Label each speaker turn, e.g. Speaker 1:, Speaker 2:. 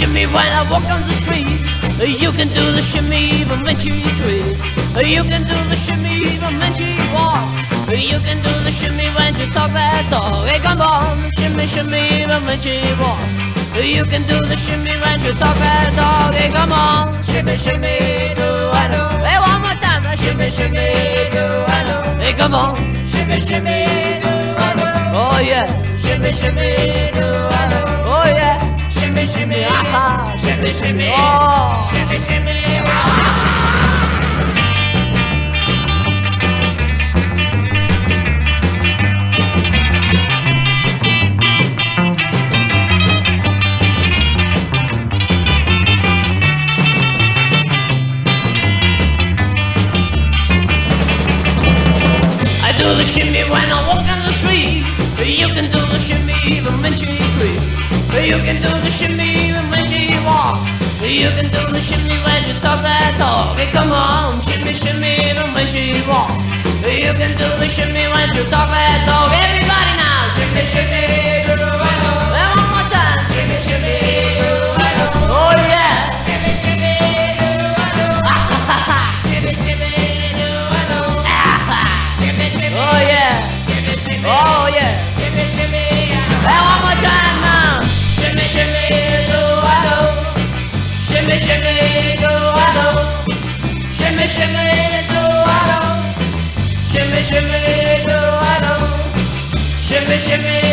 Speaker 1: shimmy when I walk on the street. You can do the shimmy even when she tweet. You can do the shimmy even when she walk. You can do the shimmy when she talk that talk. Hey, come on, shimmy, shimmy even when she walk. You can do the shimmy when you talk that talk. Hey, come on, shimmy, shimmy, do I do? Hey, one more time, shimmy, shimmy, do I do? Hey, come on, shimmy, shimmy, do I do? Oh yeah, shimmy, shimmy, do? Shimmy, shimmy, oh, shimmy, shimmy, wow. I do the shimmy when I walk on the street. You can do the shimmy even when she creep. You can do the shimmy even when she walk. You can do the shimmy when you talk that talk. Hey, come on, shimmy, shimmy even when she walk. You can do the shimmy when you talk that talk. Everybody now, shimmy, shimmy, do I know? And one more time, shimmy, shimmy, do? Oh yeah, shimmy, shimmy, do shimmy, shimmy, do I know? Shimmy, shimmy. Oh yeah. Shimmy, shimmy. Oh yeah. Shimmy, shimmy, I know? Shimmy, shimmy,